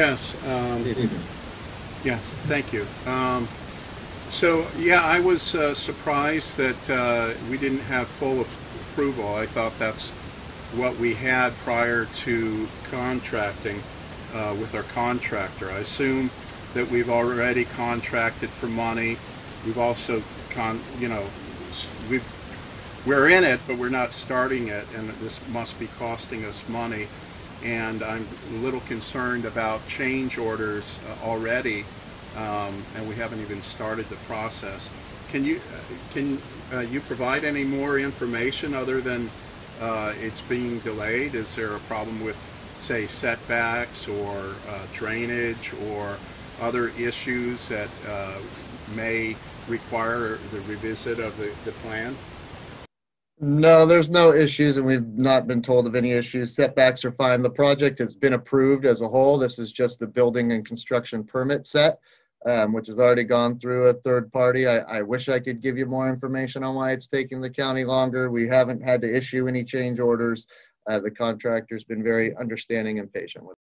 Yes, um, yes, thank you. Um, so, yeah, I was uh, surprised that uh, we didn't have full approval. I thought that's what we had prior to contracting uh, with our contractor. I assume that we've already contracted for money. We've also, con, you know, we've we're in it, but we're not starting it, and this must be costing us money. And I'm a little concerned about change orders uh, already, um, and we haven't even started the process. Can you uh, can uh, you provide any more information other than uh, it's being delayed? Is there a problem with, say, setbacks or uh, drainage or other issues that may require the revisit of the, the plan? No, there's no issues and we've not been told of any issues. Setbacks are fine. The project has been approved as a whole. This is just the building and construction permit set, um, which has already gone through a third party. I, I wish I could give you more information on why it's taking the county longer. We haven't had to issue any change orders. Uh, the contractor's been very understanding and patient with.